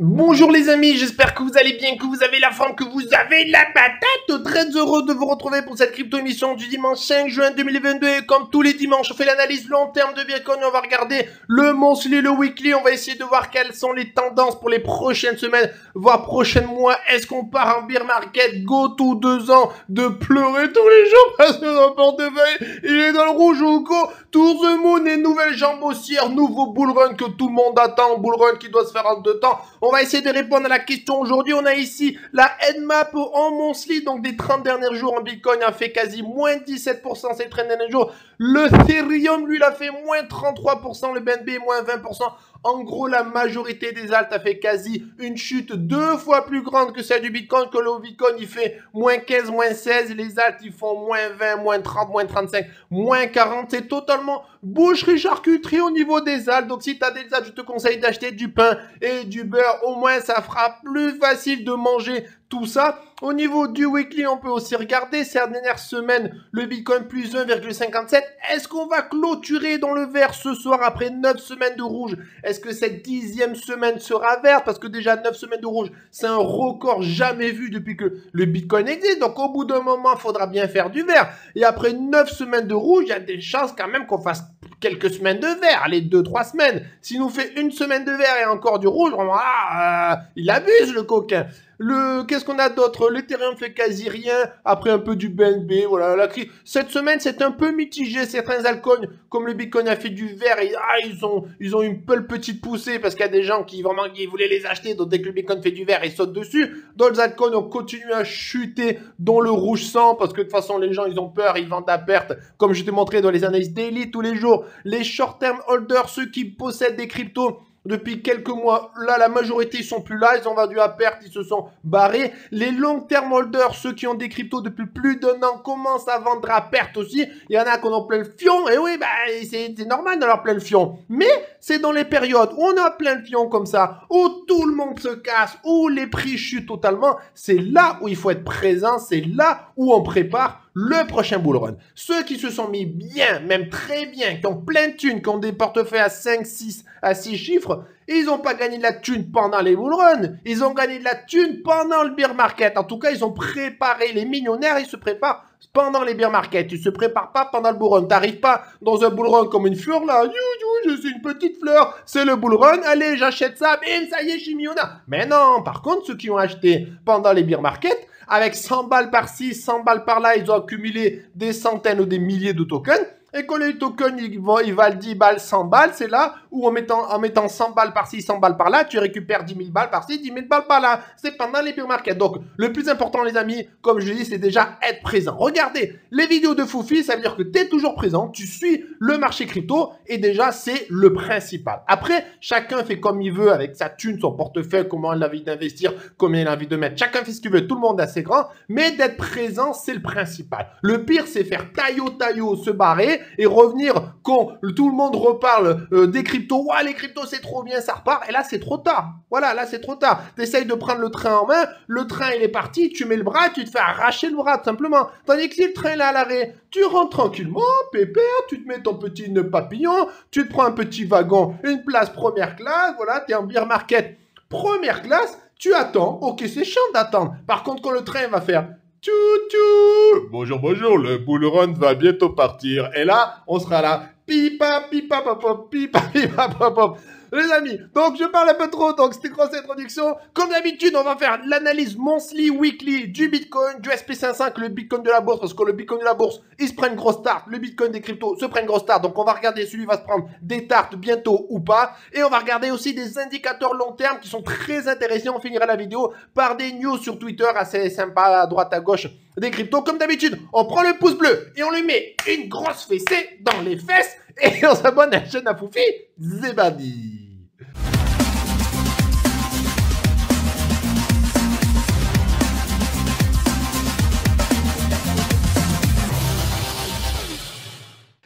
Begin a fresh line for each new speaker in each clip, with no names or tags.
Bonjour les amis, j'espère que vous allez bien, que vous avez la forme, que vous avez la patate. Très heureux de vous retrouver pour cette crypto émission du dimanche 5 juin 2022. Et comme tous les dimanches, on fait l'analyse long terme de Bitcoin. On va regarder le monthly, le weekly. On va essayer de voir quelles sont les tendances pour les prochaines semaines, voire prochains mois. Est-ce qu'on part en bear market, go to deux ans, de pleurer tous les jours parce que notre portefeuille, il est dans le rouge ou go Tour the moon et nouvelle jambe haussière, nouveau bull run que tout le monde attend, bull run qui doit se faire en deux temps. Va essayer de répondre à la question aujourd'hui. On a ici la Nmap en monthly, donc des 30 derniers jours en Bitcoin a fait quasi moins 17% ces 30 derniers jours. Le Ethereum, lui, l'a fait moins 33%, le BNB moins 20%. En gros, la majorité des altes a fait quasi une chute deux fois plus grande que celle du Bitcoin, que le Bitcoin, il fait moins 15, moins 16. Les altes, ils font moins 20, moins 30, moins 35, moins 40. C'est totalement boucherie charcuterie au niveau des altes. Donc, si tu as des altes, je te conseille d'acheter du pain et du beurre. Au moins, ça fera plus facile de manger tout ça. Au niveau du weekly, on peut aussi regarder ces dernières semaines, le Bitcoin plus 1,57. Est-ce qu'on va clôturer dans le vert ce soir après 9 semaines de rouge? Est-ce que cette dixième semaine sera verte? Parce que déjà 9 semaines de rouge, c'est un record jamais vu depuis que le Bitcoin existe. Donc au bout d'un moment, il faudra bien faire du vert. Et après 9 semaines de rouge, il y a des chances quand même qu'on fasse quelques semaines de vert, allez, 2-3 semaines. S'il nous fait une semaine de vert et encore du rouge, vraiment, ah, euh, il abuse le coquin. Le, qu'est-ce qu'on a d'autre? L'Ethereum fait quasi rien après un peu du BNB. Voilà, la crise. Cette semaine, c'est un peu mitigé. Certains altcoins, comme le Bitcoin a fait du vert, et, ah, ils ont, ils ont une petite poussée parce qu'il y a des gens qui vraiment, qui voulaient les acheter. Donc dès que le Bitcoin fait du vert, ils sautent dessus. D'autres altcoins ont continué à chuter, dont le rouge sang, parce que de toute façon, les gens, ils ont peur, ils vendent à perte. Comme je t'ai montré dans les analyses daily tous les jours, les short-term holders, ceux qui possèdent des cryptos, depuis quelques mois. Là, la majorité, ils sont plus là. Ils ont vendu à perte. Ils se sont barrés. Les long-term holders, ceux qui ont des cryptos depuis plus d'un an, commencent à vendre à perte aussi. Il y en a qui ont plein le fion. Et oui, bah, c'est normal d'avoir plein le fion. Mais c'est dans les périodes où on a plein de fion comme ça, où tout le monde se casse, où les prix chutent totalement. C'est là où il faut être présent. C'est là où on prépare le prochain bull run. Ceux qui se sont mis bien, même très bien, qui ont plein de thunes, qui ont des portefeuilles à 5, 6, à 6 chiffres, ils n'ont pas gagné de la thune pendant les bull runs. Ils ont gagné de la thune pendant le bear market. En tout cas, ils ont préparé les millionnaires, ils se préparent pendant les bear market. Ils se préparent pas pendant le bull run. T'arrives pas dans un bull run comme une fleur là. You, you, je suis une petite fleur. C'est le bull run. Allez, j'achète ça. Bim, ça y est, je suis millionnaire. Mais non, par contre, ceux qui ont acheté pendant les bear market, avec 100 balles par-ci, 100 balles par-là, ils ont accumulé des centaines ou des milliers de tokens. Et quand les tokens, ils, valent 10 balles, 100 balles, c'est là où en mettant, en mettant 100 balles par-ci, 100 balles par-là, tu récupères 10 000 balles par-ci, 10 000 balles par-là. C'est pendant les bear market. Donc, le plus important, les amis, comme je dis, c'est déjà être présent. Regardez les vidéos de Foufi, ça veut dire que tu es toujours présent, tu suis le marché crypto, et déjà, c'est le principal. Après, chacun fait comme il veut avec sa thune, son portefeuille, comment il a envie d'investir, combien il a envie de mettre. Chacun fait ce qu'il veut, tout le monde est assez grand, mais d'être présent, c'est le principal. Le pire, c'est faire taillot, taillot, se barrer, et revenir quand tout le monde reparle euh, des cryptos. Ouais, les cryptos, c'est trop bien, ça repart. Et là, c'est trop tard. Voilà, là, c'est trop tard. Tu essayes de prendre le train en main. Le train, il est parti. Tu mets le bras, tu te fais arracher le bras, tout simplement. Tandis que si le train est à l'arrêt, tu rentres tranquillement, pépère, tu te mets ton petit papillon, tu te prends un petit wagon, une place première classe. Voilà, tu es en beer market première classe. Tu attends. Ok, c'est chiant d'attendre. Par contre, quand le train va faire Tchou tchou Bonjour, bonjour, le bull run va bientôt partir. Et là, on sera là. Pipa, pipa, pop, pipa, pipa, pop. Les amis, donc je parle un peu trop, donc c'était grosse introduction. Comme d'habitude, on va faire l'analyse monthly, weekly du Bitcoin, du SP55, le Bitcoin de la bourse, parce que le Bitcoin de la bourse, il se prend une grosse tarte. Le Bitcoin des cryptos se prend une grosse tarte. Donc on va regarder celui va se prendre des tartes bientôt ou pas. Et on va regarder aussi des indicateurs long terme qui sont très intéressants. On finira la vidéo par des news sur Twitter assez sympa à droite à gauche des cryptos. Comme d'habitude, on prend le pouce bleu et on lui met une grosse fessée dans les fesses et on s'abonne à la chaîne à Foufi. Zébadi.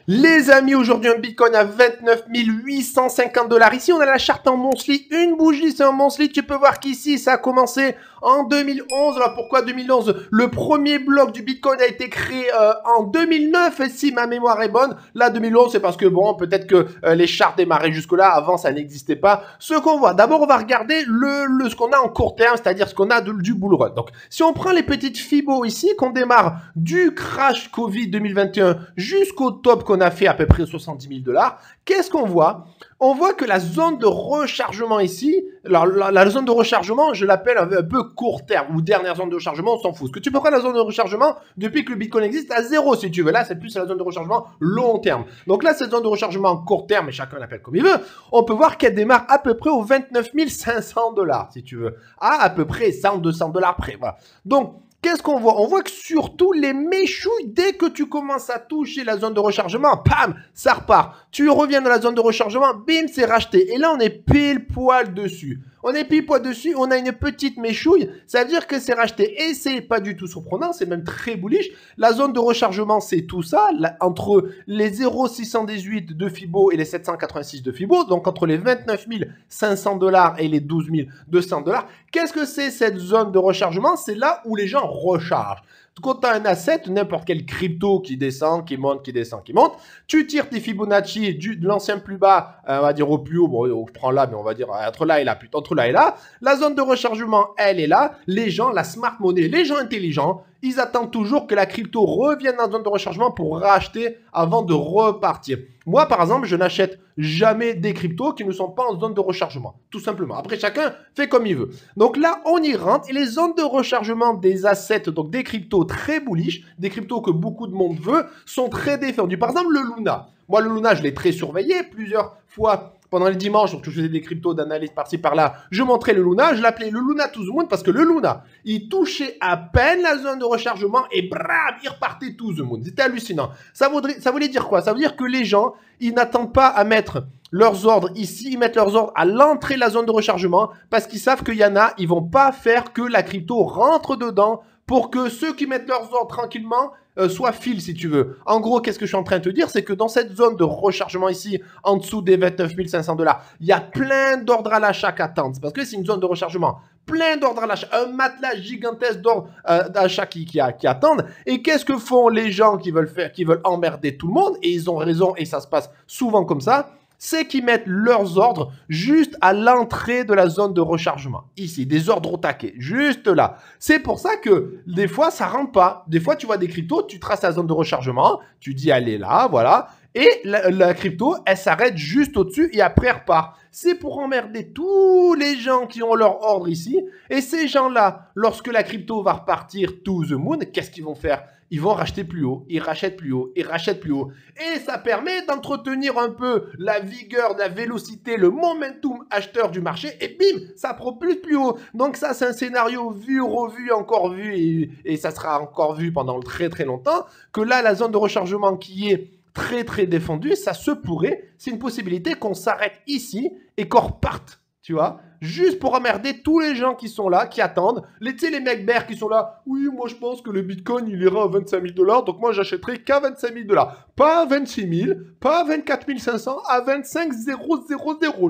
Les amis, aujourd'hui un Bitcoin à 29 850 dollars. Ici, on a la charte en monthly. Une bougie, c'est en monthly. Tu peux voir qu'ici, ça a commencé en 2011. Alors pourquoi 2011 Le premier bloc du Bitcoin a été créé euh, en 2009, si ma mémoire est bonne. Là, 2011, c'est parce que bon, peut-être que euh, les chartes démarraient jusque-là. Avant, ça n'existait pas. Ce qu'on voit, d'abord, on va regarder le, ce qu'on a en court terme, c'est-à-dire ce qu'on a de, du bull run. Donc, si on prend les petites Fibo ici, qu'on démarre du crash Covid 2021 jusqu'au top on a fait à peu près 70 000 dollars, qu'est-ce qu'on voit? On voit que la zone de rechargement ici, la, zone de rechargement, je l'appelle un, peu court terme ou dernière zone de rechargement, on s'en fout. Ce que tu peux prendre la zone de rechargement depuis que le Bitcoin existe à zéro si tu veux? Là, c'est plus la zone de rechargement long terme. Donc là, cette zone de rechargement court terme, et chacun l'appelle comme il veut, on peut voir qu'elle démarre à peu près aux 29 500 dollars si tu veux, à à peu près 100 200 dollars près. Donc Qu'est-ce qu'on voit? On voit que surtout les méchouilles, dès que tu commences à toucher la zone de rechargement, pam, ça repart. Tu reviens dans la zone de rechargement, bim, c'est racheté. Et là, on est pile poil dessus. On est pile poil dessus, on a une petite méchouille, ça veut dire que c'est racheté. Et c'est pas du tout surprenant, c'est même très bullish. La zone de rechargement, c'est tout ça, entre les 0,618 de Fibo et les 786 de Fibo, donc entre les 29 500 dollars et les 12 200 dollars. Qu'est-ce que c'est cette zone de rechargement? C'est là où les gens recherche. Quand tu as un asset, n'importe quel crypto qui descend, qui monte, qui descend, qui monte, tu tires tes Fibonacci du, de l'ancien plus bas, euh, on va dire au plus haut, bon, je prends là, mais on va dire entre là et là, entre là et là. La zone de rechargement, elle est là. Les gens, la smart money, les gens intelligents, ils attendent toujours que la crypto revienne dans la zone de rechargement pour racheter avant de repartir. Moi, par exemple, je n'achète jamais des cryptos qui ne sont pas en zone de rechargement. Tout simplement. Après, chacun fait comme il veut. Donc là, on y rentre. Et les zones de rechargement des assets, donc des cryptos très bullish, des cryptos que beaucoup de monde veut, sont très défendus. Par exemple, le Luna. Moi, le Luna, je l'ai très surveillé plusieurs fois pendant les dimanches, où je faisais des cryptos d'analyse par-ci par-là, je montrais le Luna, je l'appelais le Luna to the moon parce que le Luna, il touchait à peine la zone de rechargement et bram, il repartait to the moon. C'était hallucinant. Ça, voudrait, voulait dire quoi? Ça veut dire que les gens, ils n'attendent pas à mettre leurs ordres ici, ils mettent leurs ordres à l'entrée de la zone de rechargement parce qu'ils savent qu'il y en a, ils vont pas faire que la crypto rentre dedans pour que ceux qui mettent leurs ordres tranquillement euh, soient fil si tu veux. En gros, qu'est-ce que je suis en train de te dire? C'est que dans cette zone de rechargement ici, en dessous des 29 500 dollars, il y a plein d'ordres à l'achat qui attendent. Parce que c'est une zone de rechargement. Plein d'ordres à l'achat. Un matelas gigantesque d'ordres euh, d'achat qui, qui, qui, attendent. Et qu'est-ce que font les gens qui veulent faire, qui veulent emmerder tout le monde? Et ils ont raison et ça se passe souvent comme ça c'est qu'ils mettent leurs ordres juste à l'entrée de la zone de rechargement. Ici, des ordres au taquet, juste là. C'est pour ça que des fois, ça rentre pas. Des fois, tu vois des cryptos, tu traces la zone de rechargement, tu dis, est là, voilà. Et la, crypto, elle s'arrête juste au-dessus et après elle repart. C'est pour emmerder tous les gens qui ont leur ordre ici. Et ces gens-là, lorsque la crypto va repartir to the moon, qu'est-ce qu'ils vont faire? Ils vont racheter plus haut, ils rachètent plus haut, ils rachètent plus haut. Et ça permet d'entretenir un peu la vigueur, la vélocité, le momentum acheteur du marché. Et bim, ça propulse plus haut. Donc ça, c'est un scénario vu, revu, encore vu. Et, et ça sera encore vu pendant très très longtemps. Que là, la zone de rechargement qui est très très défendu, ça se pourrait, c'est une possibilité qu'on s'arrête ici et qu'on reparte, tu vois juste pour emmerder tous les gens qui sont là, qui attendent. Les, tu sais, les mecs berts qui sont là, oui, moi je pense que le bitcoin il ira à 25 000 dollars, donc moi j'achèterai qu'à 25 000 dollars. Pas à 26 000, pas à 24 500, à 25 000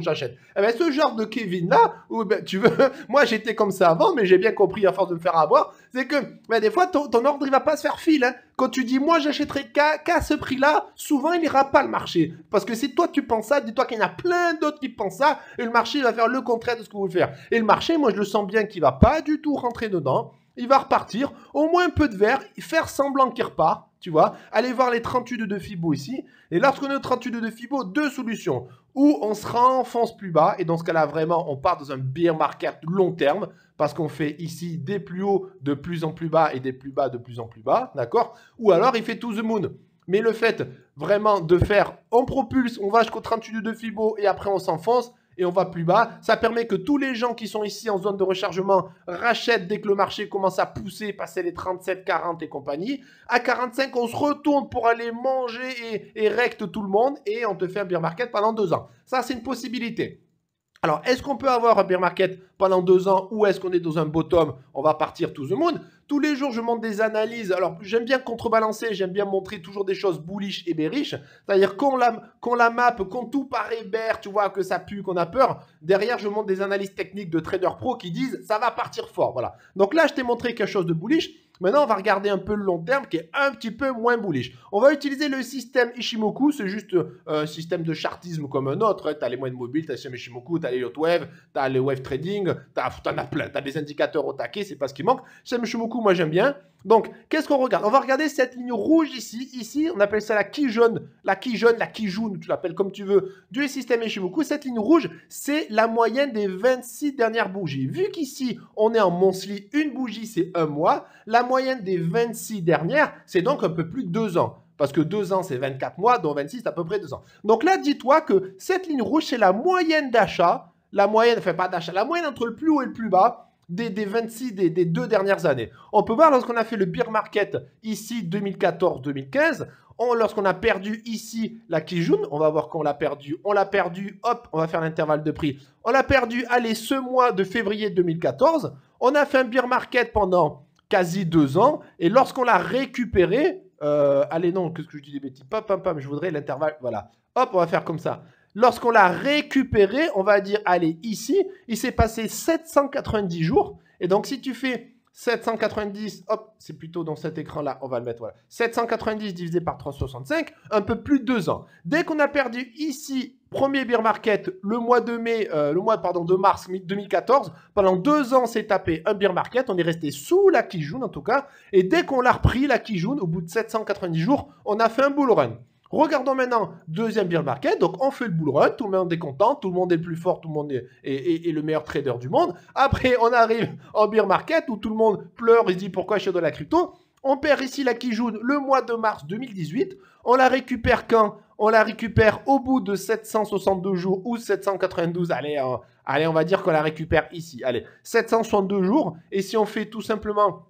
j'achète. Eh ben, ce genre de Kevin là, où, ben, tu veux, moi j'étais comme ça avant, mais j'ai bien compris à force de me faire avoir, c'est que des fois ton, ordre il va pas se faire fil. Hein. Quand tu dis moi j'achèterai qu'à ce prix là, souvent il ira pas le marché. Parce que si toi tu penses ça, dis-toi qu'il y en a plein d'autres qui pensent ça, et le marché va faire le contraire ce que vous faire. Et le marché, moi, je le sens bien qu'il va pas du tout rentrer dedans. Il va repartir, au moins un peu de vert, faire semblant qu'il repart, tu vois. Allez voir les 38 de Fibo ici. Et lorsqu'on est au 38 de Fibo, deux solutions. Ou on se renfonce plus bas, et dans ce cas-là, vraiment, on part dans un bear market long terme, parce qu'on fait ici des plus hauts de plus en plus bas et des plus bas de plus en plus bas, d'accord? Ou alors, il fait to the moon. Mais le fait vraiment de faire, on propulse, on va jusqu'au 38 de Fibo, et après on s'enfonce, et on va plus bas. Ça permet que tous les gens qui sont ici en zone de rechargement rachètent dès que le marché commence à pousser, passer les 37, 40 et compagnie. À 45, on se retourne pour aller manger et, et recte tout le monde et on te fait un beer market pendant deux ans. Ça, c'est une possibilité. Alors, est-ce qu'on peut avoir un bear market pendant deux ans ou est-ce qu'on est dans un bottom? On va partir tout the moon. Tous les jours, je montre des analyses. Alors, j'aime bien contrebalancer, j'aime bien montrer toujours des choses bullish et bearish. C'est-à-dire qu'on la, qu'on la map, qu'on tout paraît bear, tu vois, que ça pue, qu'on a peur. Derrière, je montre des analyses techniques de traders pro qui disent ça va partir fort. Voilà. Donc là, je t'ai montré quelque chose de bullish. Maintenant, on va regarder un peu le long terme qui est un petit peu moins bullish. On va utiliser le système Ishimoku. C'est juste euh, un système de chartisme comme un autre. Tu as les moyennes mobiles, tu as le système Ishimoku, tu as les hot wave, tu as les wave trading, tu en as plein. Tu as des indicateurs au taquet, c'est pas ce qui manque. Le système Ishimoku, moi j'aime bien. Donc, qu'est-ce qu'on regarde? On va regarder cette ligne rouge ici. Ici, on appelle ça la qui jaune, la qui jaune, la qui jaune, tu l'appelles comme tu veux, du système Ishimoku. Cette ligne rouge, c'est la moyenne des 26 dernières bougies. Vu qu'ici, on est en monthly, une bougie, c'est un mois. La moyenne des 26 dernières, c'est donc un peu plus de deux ans. Parce que deux ans, c'est 24 mois, dont 26, c'est à peu près deux ans. Donc là, dis-toi que cette ligne rouge, c'est la moyenne d'achat. La moyenne, enfin pas d'achat, la moyenne entre le plus haut et le plus bas des, 26 des, deux dernières années. On peut voir lorsqu'on a fait le beer market ici 2014-2015, lorsqu'on a perdu ici la Kijun, on va voir qu'on l'a perdu, on l'a perdu, hop, on va faire l'intervalle de prix. On l'a perdu, allez, ce mois de février 2014, on a fait un beer market pendant quasi deux ans, et lorsqu'on l'a récupéré, euh, allez non, qu'est-ce que je dis des bêtises, pam, pam, pam, je voudrais l'intervalle, voilà, hop, on va faire comme ça. Lorsqu'on l'a récupéré, on va dire, allez, ici, il s'est passé 790 jours. Et donc, si tu fais 790, hop, c'est plutôt dans cet écran-là, on va le mettre, voilà. 790 divisé par 365, un peu plus de deux ans. Dès qu'on a perdu ici, premier beer market, le mois de mai, euh, le mois, de mars 2014, pendant deux ans, c'est tapé un beer market, on est resté sous la Kijun en tout cas, et dès qu'on l'a repris, la Kijun, au bout de 790 jours, on a fait un bull run. Regardons maintenant deuxième beer market. Donc, on fait le bull run. Tout le monde est content. Tout le monde est le plus fort. Tout le monde est, le meilleur trader du monde. Après, on arrive en beer market où tout le monde pleure et dit pourquoi je suis dans la crypto. On perd ici la Kijun le mois de mars 2018. On la récupère quand? On la récupère au bout de 762 jours ou 792. Allez, euh, allez on va dire qu'on la récupère ici. Allez, 762 jours. Et si on fait tout simplement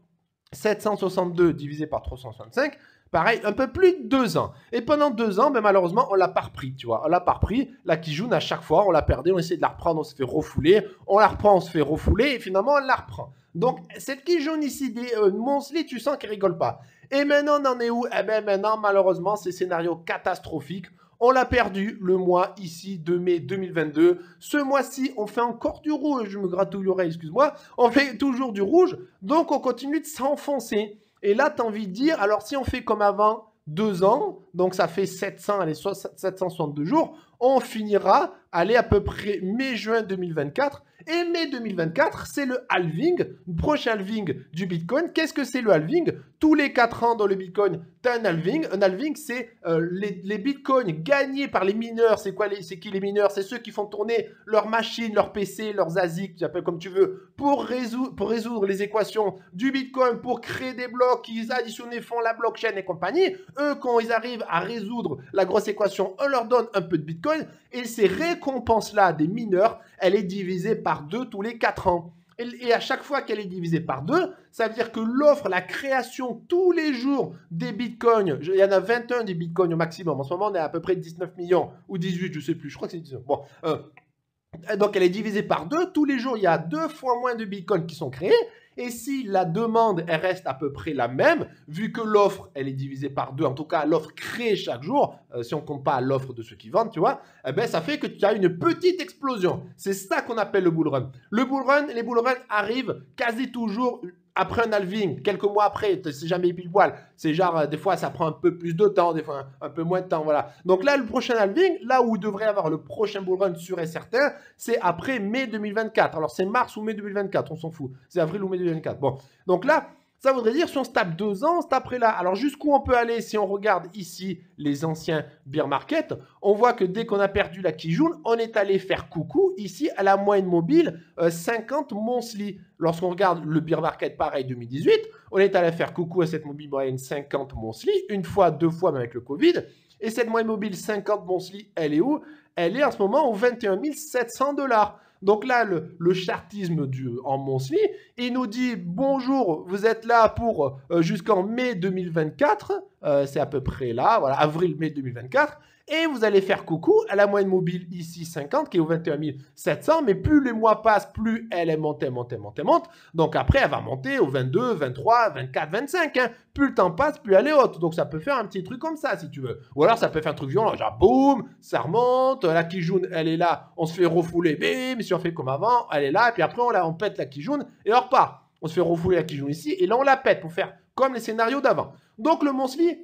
762 divisé par 365, Pareil, un peu plus de deux ans. Et pendant deux ans, ben, malheureusement, on l'a pas repris, tu vois. On l'a pas repris. La Kijun, à chaque fois, on l'a perdu, on essaie de la reprendre, on se fait refouler. On la reprend, on se fait refouler, et finalement, on la reprend. Donc, cette Kijun ici, des euh, tu sens qu'elle rigole pas. Et maintenant, on en est où? Eh bien, maintenant, malheureusement, c'est scénario catastrophique. On l'a perdu le mois ici de mai 2022. Ce mois-ci, on fait encore du rouge. Je me gratouille l'oreille, excuse-moi. On fait toujours du rouge. Donc, on continue de s'enfoncer. Et là, tu as envie de dire, alors si on fait comme avant, deux ans, donc ça fait 700, allez, 762 jours, on finira, aller à peu près mai-juin 2024. Et mai 2024, c'est le halving, prochain halving du Bitcoin. Qu'est-ce que c'est le halving? Tous les 4 ans dans le Bitcoin, tu as un halving. Un halving, c'est euh, les, Bitcoins gagnés par les mineurs. C'est quoi qui les mineurs? C'est ceux qui font tourner leurs machines, leurs PC, leurs ASIC, tu appelles comme tu veux, pour résoudre, les équations du Bitcoin, pour créer des blocs, ils additionnent, font la blockchain et compagnie. Eux, quand ils arrivent à résoudre la grosse équation, on leur donne un peu de Bitcoin. Et ces récompenses-là des mineurs, elle est divisée par deux tous les quatre ans. Et, à chaque fois qu'elle est divisée par deux, ça veut dire que l'offre, la création tous les jours des bitcoins, il y en a 21 des bitcoins au maximum. En ce moment, on est à peu près 19 millions ou 18, je sais plus. Je crois que c'est 19. Bon, euh, donc elle est divisée par deux. Tous les jours, il y a deux fois moins de bitcoins qui sont créés. Et si la demande, reste à peu près la même, vu que l'offre, elle est divisée par deux, en tout cas l'offre créée chaque jour, euh, si on compte pas l'offre de ceux qui vendent, tu vois, eh ben, ça fait que tu as une petite explosion. C'est ça qu'on appelle le bull run. Le bull run, les bull runs arrivent quasi toujours après un halving, quelques mois après, c'est jamais pile poil. C'est genre, euh, des fois, ça prend un peu plus de temps, des fois un, peu moins de temps, voilà. Donc là, le prochain halving, là où devrait avoir le prochain bull run sûr et certain, c'est après mai 2024. Alors c'est mars ou mai 2024, on s'en fout. C'est avril ou mai 2024. Bon, donc là, ça voudrait dire si on se tape deux ans, on se taperait là. Alors jusqu'où on peut aller si on regarde ici les anciens beer market, on voit que dès qu'on a perdu la Kijun, on est allé faire coucou ici à la moyenne mobile 50 euh, monthly. Lorsqu'on regarde le beer market pareil 2018, on est allé faire coucou à cette mobile moyenne 50 monthly, une fois, deux fois même avec le Covid. Et cette moyenne mobile 50 monthly, elle est où? Elle est en ce moment au 21 700 dollars. Donc là, le, chartisme du, en monthly, il nous dit bonjour, vous êtes là pour euh, jusqu'en mai 2024, euh, c'est à peu près là, voilà, avril-mai 2024. Et vous allez faire coucou à la moyenne mobile ici 50 qui est au 21 700. Mais plus les mois passent, plus elle est montée, montée, montée, monte. Donc après, elle va monter au 22, 23, 24, 25. Plus le temps passe, plus elle est haute. Donc ça peut faire un petit truc comme ça si tu veux. Ou alors ça peut faire un truc violent, genre boum, ça remonte. La Kijoun, elle est là, on se fait refouler, bim, si on fait comme avant, elle est là. Et puis après, on, la, pète la Kijoun et on repart. On se fait refouler la Kijoun ici et là on la pète pour faire comme les scénarios d'avant. Donc le Monsli,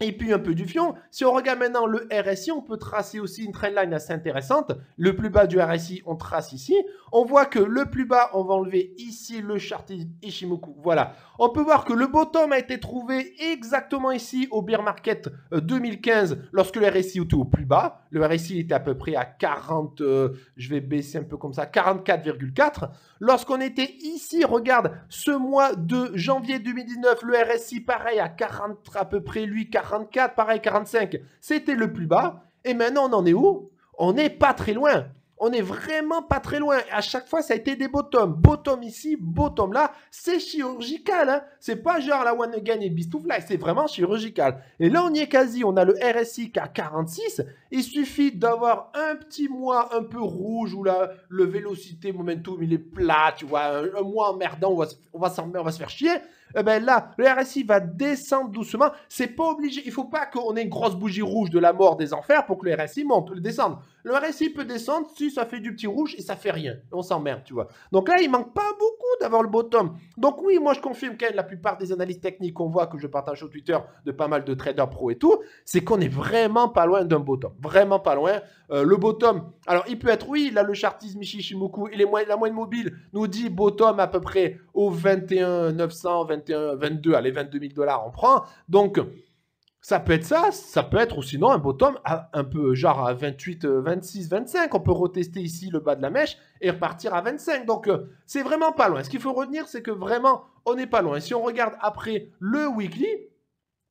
et puis un peu du fion. Si on regarde maintenant le RSI, on peut tracer aussi une trendline assez intéressante. Le plus bas du RSI, on trace ici. On voit que le plus bas, on va enlever ici le chart Ishimoku. Voilà. On peut voir que le bottom a été trouvé exactement ici au bear market 2015 euh, lorsque le RSI était au plus bas. Le RSI était à peu près à 40, euh, je vais baisser un peu comme ça, 44,4. Lorsqu'on était ici, regarde, ce mois de janvier 2019, le RSI pareil à 40 à peu près, lui 40 44, pareil 45, c'était le plus bas. Et maintenant, on en est où? On n'est pas très loin. On est vraiment pas très loin. À chaque fois, ça a été des bottoms. Bottom ici, bottom là. C'est chirurgical. Hein c'est pas genre la one again et beast fly. C'est vraiment chirurgical. Et là, on y est quasi. On a le RSI qui a 46. Il suffit d'avoir un petit mois un peu rouge où là, le vélocité momentum, il est plat. Tu vois, un, mois emmerdant, on on va, on va se faire chier eh ben là, le RSI va descendre doucement. C'est pas obligé. Il faut pas qu'on ait une grosse bougie rouge de la mort des enfers pour que le RSI monte, le descende. Le RSI peut descendre si ça fait du petit rouge et ça fait rien. On s'emmerde, tu vois. Donc là, il manque pas beaucoup d'avoir le bottom. Donc oui, moi je confirme que la plupart des analyses techniques qu'on voit, que je partage sur Twitter de pas mal de traders pro et tout, c'est qu'on est vraiment pas loin d'un bottom. Vraiment pas loin. Euh, le bottom, alors il peut être, oui, là le chartisme Michishimoku, il est la moyenne mobile nous dit bottom à peu près au 21 900, 21, 22, allez 22 000 dollars on prend. Donc ça peut être ça, ça peut être ou sinon un bottom un peu genre à 28, 26, 25. On peut retester ici le bas de la mèche et repartir à 25. Donc euh, c'est vraiment pas loin. Ce qu'il faut retenir, c'est que vraiment on n'est pas loin. si on regarde après le weekly,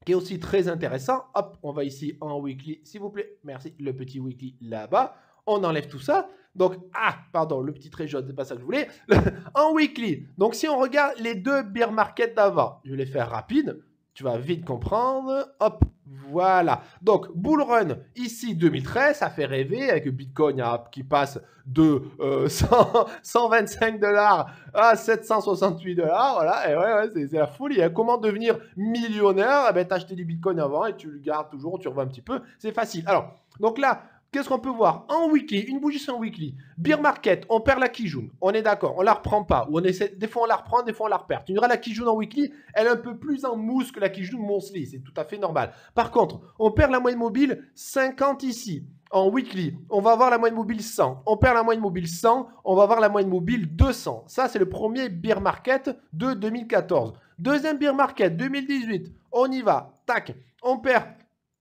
qui est aussi très intéressant, hop, on va ici en weekly, s'il vous plaît. Merci, le petit weekly là-bas. On enlève tout ça. Donc, ah, pardon, le petit trait jaune, c'est pas ça que je voulais. en weekly. Donc, si on regarde les deux bear markets d'avant, je vais les faire rapide. Tu vas vite comprendre. Hop, voilà. Donc, bull run, ici 2013, ça fait rêver avec Bitcoin qui passe de 125 euh, dollars à 768 dollars. Voilà, et ouais, c'est la folie. Hein. Comment devenir millionnaire? Eh ben, T'as acheté du Bitcoin avant et tu le gardes toujours, tu revends un petit peu. C'est facile. Alors, donc là, Qu'est-ce qu'on peut voir? En weekly, une bougie sur weekly. Beer market, on perd la Kijun. On est d'accord, on la reprend pas. On essaie, des fois on la reprend, des fois on la repère. Tu verras la Kijun en weekly, elle est un peu plus en mousse que la Kijun monthly. C'est tout à fait normal. Par contre, on perd la moyenne mobile 50 ici. En weekly, on va avoir la moyenne mobile 100. On perd la moyenne mobile 100, on va avoir la moyenne mobile 200. Ça, c'est le premier beer market de 2014. Deuxième beer market 2018. On y va. Tac. On perd.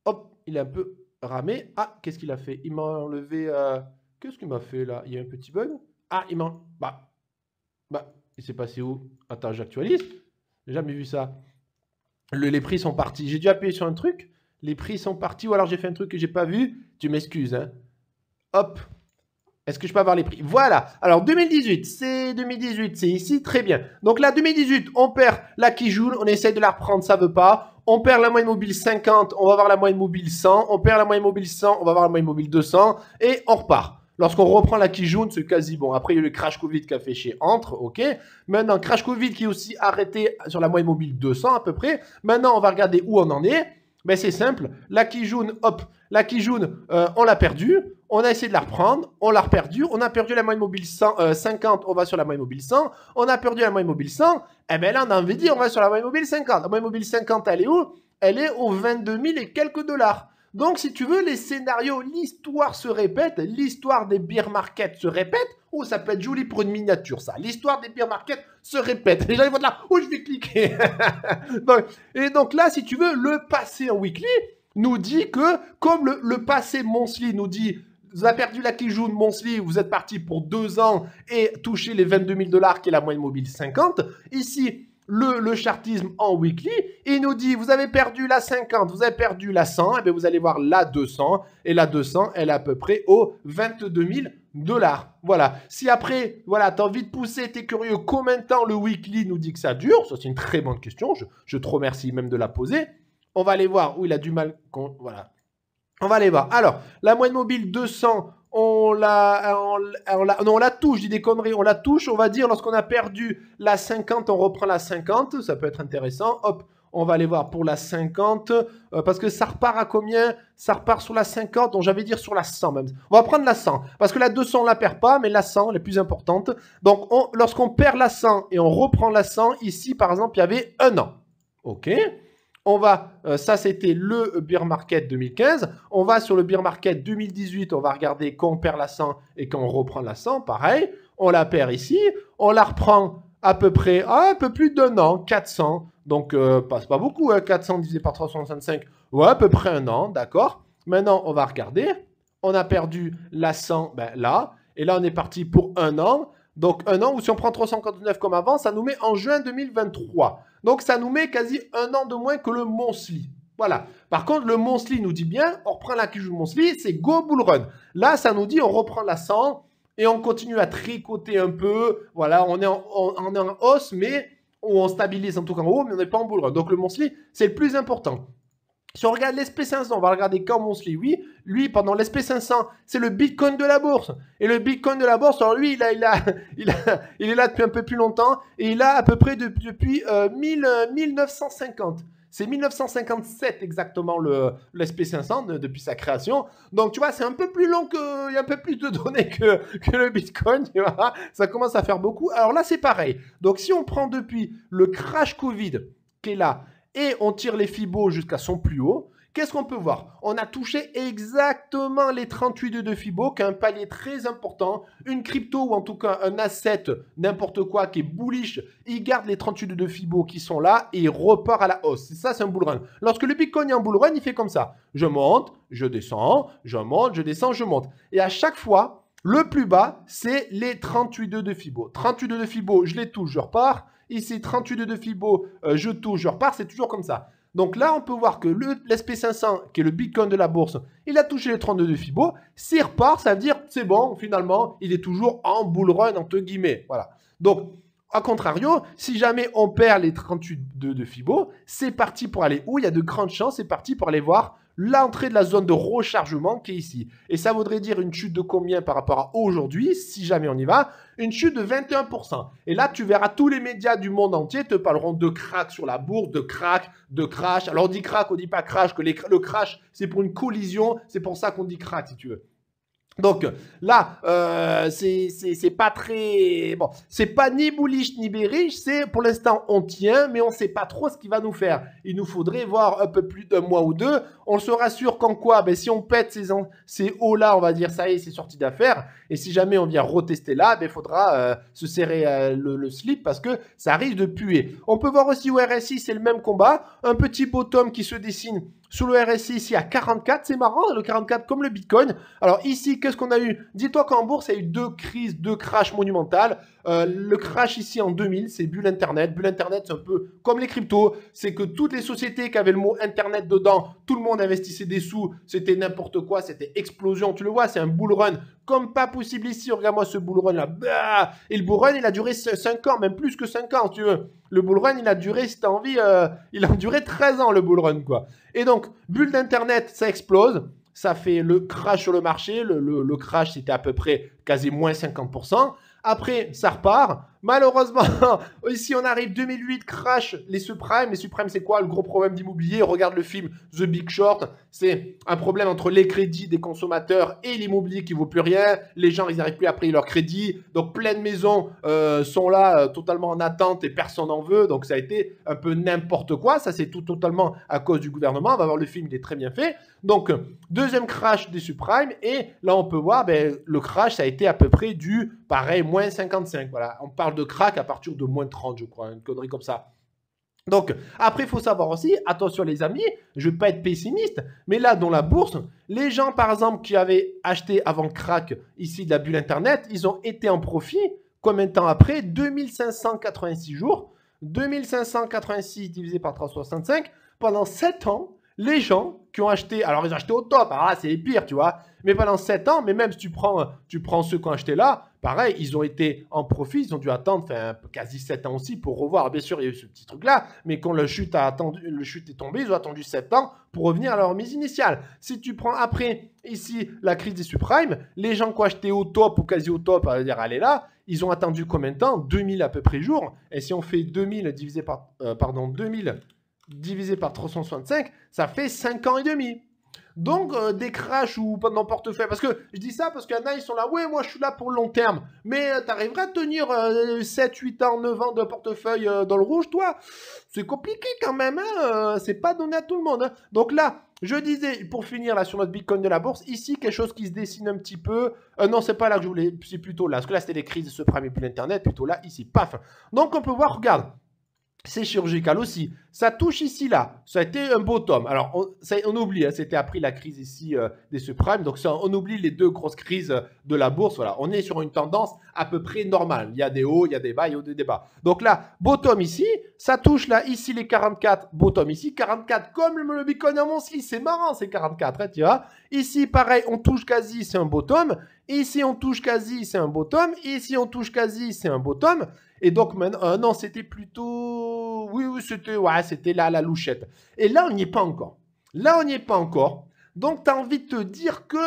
Hop, il est un peu ramé. Ah, qu'est-ce qu'il a fait? Il m'a enlevé... Euh, qu'est-ce qu'il m'a fait là? Il y a un petit bug? Ah, il m'a... Bah, bah, il s'est passé où? Attends, j'actualise. J'ai jamais vu ça. les prix sont partis. J'ai dû appuyer sur un truc. Les prix sont partis ou alors j'ai fait un truc que j'ai pas vu. Tu m'excuses. Hein. Hop. Est-ce que je peux avoir les prix? Voilà. Alors 2018, c'est 2018, c'est ici, très bien. Donc là 2018, on perd la Kijun, on essaie de la reprendre, ça veut pas. On perd la moyenne mobile 50, on va avoir la moyenne mobile 100. On perd la moyenne mobile 100, on va avoir la moyenne mobile 200 et on repart. Lorsqu'on reprend la Kijun, c'est quasi bon. Après, il y a le crash Covid qui a fait chez Entre, ok. Maintenant, crash Covid qui est aussi arrêté sur la moyenne mobile 200 à peu près. Maintenant, on va regarder où on en est. Mais c'est simple. La Kijun, hop, la Kijun, euh, on l'a perdue. On a essayé de la reprendre. On l'a perdue. On a perdu la moyenne mobile 100, 50. Euh, on va sur la moyenne mobile 100. On a perdu la moyenne mobile 100. Eh bien là, on a envie de dire, on va sur la moyenne mobile 50. La moyenne mobile 50, elle est où? Elle est aux 22 000 et quelques dollars. Donc, si tu veux, les scénarios, l'histoire se répète, l'histoire des beer markets se répète. Oh, ça peut être joli pour une miniature, ça. L'histoire des beer markets se répète. Les gens, ils vont là, oh, je vais cliquer. et donc là, si tu veux, le passé en weekly nous dit que, comme le, passé monthly nous dit, vous avez perdu la Kijun monthly, vous êtes parti pour deux ans et touché les 22 000 dollars qui est la moyenne mobile 50. Ici, le, chartisme en weekly. il nous dit, vous avez perdu la 50, vous avez perdu la 100, et bien vous allez voir la 200. Et la 200, elle est à peu près aux 22 000 dollars. Voilà. Si après, voilà, tu as envie de pousser, tu es curieux, combien de temps le weekly nous dit que ça dure? Ça, c'est une très bonne question. Je, te remercie même de la poser. On va aller voir où il a du mal. Voilà. On va aller voir. Alors, la moyenne mobile 200, on la, on, la, on la touche, je dis des conneries, on la touche, on va dire, lorsqu'on a perdu la 50, on reprend la 50, ça peut être intéressant. Hop, on va aller voir pour la 50, euh, parce que ça repart à combien? Ça repart sur la 50, donc j'avais dire sur la 100 même. On va prendre la 100, parce que la 200, on la perd pas, mais la 100, elle est plus importante. Donc, lorsqu'on perd la 100 et on reprend la 100, ici, par exemple, il y avait un an. OK? On va, euh, ça c'était le beer market 2015. On va sur le beer market 2018, on va regarder quand on perd la 100 et quand on reprend la 100, pareil. On la perd ici, on la reprend à peu près un peu plus d'un an, 400. Donc, euh, pas, pas beaucoup, 400 hein, divisé par 365, ouais, à peu près un an, d'accord Maintenant, on va regarder. On a perdu la 100, ben, là. Et là, on est parti pour un an. Donc, un an, ou si on prend 359 comme avant, ça nous met en juin 2023. Donc, ça nous met quasi un an de moins que le Monthly. Voilà. Par contre, le Monthly nous dit bien, on reprend la du Monthly, c'est Go Bull Run. Là, ça nous dit, on reprend la 100 et on continue à tricoter un peu. Voilà, on on, est en hausse, mais on stabilise en tout cas en haut, mais on n'est pas en run. Donc, le Monthly, c'est le plus important. Si on regarde l'SP500, on va regarder quand Monthly, oui. Lui, pendant l'SP500, c'est le Bitcoin de la bourse. Et le Bitcoin de la bourse, alors lui, il, a, il, est là depuis un peu plus longtemps. Et il a à peu près depuis euh, 1950. C'est 1957 exactement le, l'SP500 depuis sa création. Donc tu vois, c'est un peu plus long que, il y a un peu plus de données que, que le Bitcoin. Tu vois Ça commence à faire beaucoup. Alors là, c'est pareil. Donc si on prend depuis le crash Covid qui est là et on tire les fibos jusqu'à son plus haut, qu'est-ce qu'on peut voir? On a touché exactement les 38 de Fibo, qui est un palier très important. Une crypto ou en tout cas un asset, n'importe quoi, qui est bullish, il garde les 38 de Fibo qui sont là et il repart à la hausse. Ça, c'est un bull run. Lorsque le Bitcoin est en bull run, il fait comme ça. Je monte, je descends, je monte, je descends, je monte. Et à chaque fois, le plus bas, c'est les 38 de Fibo. 38 de Fibo, je les touche, je repars. Ici, 38 de Fibo, euh, je touche, je repars. C'est toujours comme ça. Donc là, on peut voir que l'SP500, qui est le Bitcoin de la bourse, il a touché les 32 de Fibo. S'il repart, ça veut dire c'est bon, finalement, il est toujours en bull run, entre guillemets. Voilà. Donc, a contrario, si jamais on perd les 38 de, de Fibo, c'est parti pour aller où? Il y a de grandes chances, c'est parti pour aller voir l'entrée de la zone de rechargement qui est ici. Et ça voudrait dire une chute de combien par rapport à aujourd'hui, si jamais on y va? Une chute de 21%. Et là, tu verras tous les médias du monde entier te parleront de crack sur la bourse, de crack, de crash. Alors on dit crack, on dit pas crash, que le crash, c'est pour une collision, c'est pour ça qu'on dit crack si tu veux. Donc là, euh, c'est pas très bon, c'est pas ni bullish ni bearish, c'est pour l'instant on tient, mais on sait pas trop ce qu'il va nous faire. Il nous faudrait voir un peu plus d'un mois ou deux. On se rassure qu'en quoi, ben si on pète ces, ces hauts là, on va dire ça y est, c'est sorti d'affaire. Et si jamais on vient retester là, ben il faudra euh, se serrer euh, le, le, slip parce que ça risque de puer. On peut voir aussi au RSI, c'est le même combat, un petit bottom qui se dessine sous le RSI ici à 44, c'est marrant, le 44 comme le Bitcoin. Alors ici, qu'est-ce qu'on a eu? Dis-toi qu'en bourse, il y a eu deux crises, deux crashs monumentales. Euh, le crash ici en 2000, c'est bulle Internet. Bulle Internet, c'est un peu comme les cryptos. C'est que toutes les sociétés qui avaient le mot Internet dedans, tout le monde investissait des sous. C'était n'importe quoi, c'était explosion. Tu le vois, c'est un bull run comme pas possible ici. Regarde-moi ce bull run là. Bah Et le bull run, il a duré 5 ans, même plus que 5 ans, tu veux. Le bull run, il a duré, si t'as envie, euh, il a duré 13 ans, le bull run, quoi. Et donc, bulle d'Internet, ça explose. Ça fait le crash sur le marché. Le crash, c'était à peu près quasi moins 50%. Après, ça repart. Malheureusement, ici on arrive 2008, crash, les subprimes. Les subprimes, c'est quoi le gros problème d'immobilier? Regarde le film The Big Short. C'est un problème entre les crédits des consommateurs et l'immobilier qui vaut plus rien. Les gens, ils n'arrivent plus à payer leur crédit. Donc plein de maisons euh, sont là euh, totalement en attente et personne n'en veut. Donc ça a été un peu n'importe quoi. Ça, c'est tout totalement à cause du gouvernement. On va voir le film, il est très bien fait. Donc, deuxième crash des subprimes. Et là, on peut voir, ben, le crash, ça a été à peu près du, pareil, moins 55. Voilà, on parle de crack à partir de moins 30, je crois, une connerie comme ça. Donc, après, il faut savoir aussi, attention les amis, je ne vais pas être pessimiste, mais là, dans la bourse, les gens, par exemple, qui avaient acheté avant crack ici de la bulle Internet, ils ont été en profit, combien de temps après? 2586 jours. 2586 divisé par 365, pendant 7 ans, les gens qui ont acheté, alors ils ont acheté au top, alors là c'est les pires, tu vois, mais pendant 7 ans, mais même si tu prends, tu prends ceux qui ont acheté là, pareil, ils ont été en profit, ils ont dû attendre enfin, quasi 7 ans aussi pour revoir. Bien sûr, il y a eu ce petit truc-là, mais quand le chute, a attendu, le chute est tombé, ils ont attendu 7 ans pour revenir à leur mise initiale. Si tu prends après, ici, la crise des subprimes, les gens qui ont acheté au top ou quasi au top, à dire, allez là, ils ont attendu combien de temps? 2000 à peu près jours. Et si on fait 2000 divisé par, euh, pardon, 2000 divisé par 365, ça fait 5 ans et demi. Donc, euh, des crashs ou pas dans portefeuille. Parce que je dis ça parce qu'il y en a, ils sont là, ouais, moi je suis là pour le long terme. Mais euh, à tenir 7, 8 ans, 9 ans de portefeuille dans le rouge, toi? C'est compliqué quand même, hein c'est pas donné à tout le monde. Hein. Donc là, je disais, pour finir là sur notre Bitcoin de la bourse, ici quelque chose qui se dessine un petit peu. Euh, non, c'est pas là que je voulais, c'est plutôt là. Parce que là, c'était les crises ce premier puis l'Internet, plutôt là, ici, paf. Donc on peut voir, regarde, c'est chirurgical aussi. Ça touche ici, là. Ça a été un beau tome. Alors, on, on oublie, hein, c'était après la crise ici euh, des subprimes. Donc, ça, on oublie les deux grosses crises de la bourse. Voilà, on est sur une tendance à peu près normale. Il y a des hauts, il y a des bas, il y a des bas. Donc là, bottom ici, ça touche là, ici les 44, bottom ici, 44 comme le, Bitcoin à mon C'est marrant ces 44, hein, tu vois. Ici, pareil, on touche quasi, c'est un bottom. Ici, on touche quasi, c'est un bottom. Ici, on touche quasi, c'est un bottom. Et donc maintenant, euh, non, c'était plutôt, oui, oui, c'était, ouais, c'était là la louchette. Et là, on n'y est pas encore. Là, on n'y est pas encore. Donc, tu as envie de te dire que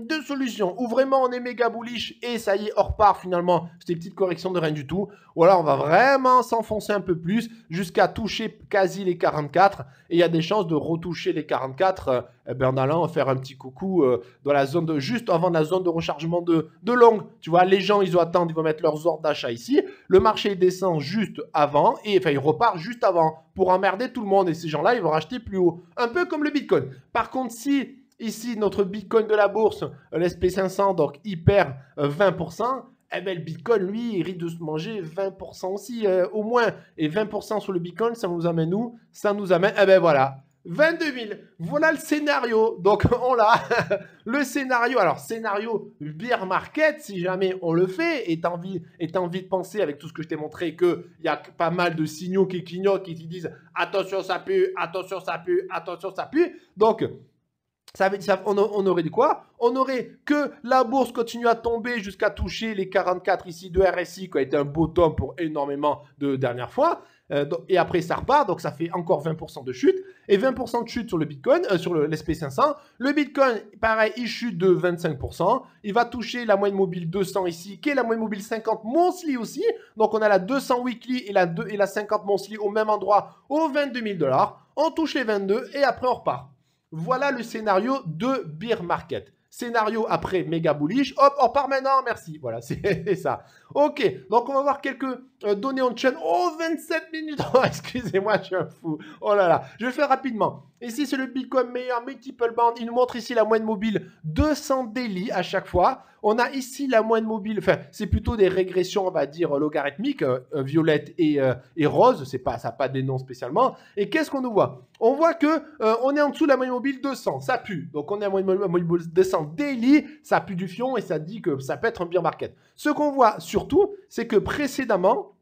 deux solutions. Ou vraiment on est méga bullish et ça y est, hors part finalement, c'était une petite correction de rien du tout. Ou alors on va vraiment s'enfoncer un peu plus jusqu'à toucher quasi les 44. Et il y a des chances de retoucher les 44 euh, ben, en allant faire un petit coucou euh, dans la zone de, juste avant la zone de rechargement de, de longue. Tu vois, les gens, ils attendre, ils vont mettre leurs ordres d'achat ici. Le marché descend juste avant et enfin il repart juste avant pour emmerder tout le monde. Et ces gens-là, ils vont racheter plus haut. Un peu comme le Bitcoin. Par contre, si Ici, notre Bitcoin de la bourse, euh, l'SP500, donc hyper 20%. Euh, eh bien, le Bitcoin, lui, il risque de se manger 20% aussi, euh, au moins. Et 20% sur le Bitcoin, ça nous amène où? Ça nous amène, eh ben voilà, 22 000. Voilà le scénario. Donc, on l'a. le scénario. Alors, scénario bear market, si jamais on le fait, et t'as envie, envie de penser avec tout ce que je t'ai montré qu'il y a pas mal de signaux qui clignotent, qui te disent attention, ça pue, attention, ça pue, attention, ça pue. Donc, ça veut dire, on, aurait dit quoi? On aurait que la bourse continue à tomber jusqu'à toucher les 44 ici de RSI, qui a été un beau tome pour énormément de dernières fois. Euh, et après, ça repart, donc ça fait encore 20% de chute. Et 20% de chute sur le Bitcoin, euh, sur le, l'SP500. Le Bitcoin, pareil, il chute de 25%. Il va toucher la moyenne mobile 200 ici, qui est la moyenne mobile 50 monthly aussi. Donc on a la 200 weekly et la, 2, et la 50 monthly au même endroit, aux 22 000 dollars. On touche les 22 et après on repart. Voilà le scénario de Beer Market. Scénario après méga bullish. Hop, on part maintenant, merci. Voilà, c'est ça. Ok, donc on va voir quelques euh, données en chaîne. Oh, 27 minutes. Oh, excusez-moi, je suis un fou. Oh là là, je vais faire rapidement. Ici, c'est le Bitcoin meilleur multiple band. Il nous montre ici la moyenne mobile 200 daily à chaque fois. On a ici la moyenne mobile, enfin, c'est plutôt des régressions, on va dire, logarithmiques, euh, euh, violette et, rose. Pas, ça n'a pas des noms spécialement. Et qu'est-ce qu'on nous voit? On voit que on est en dessous de la moyenne mobile 200. Ça pue. Donc, on est à moyenne mobile 200 daily. Ça pue du fion et ça dit que ça peut être un beer market. Ce qu'on voit surtout, c'est que précédemment,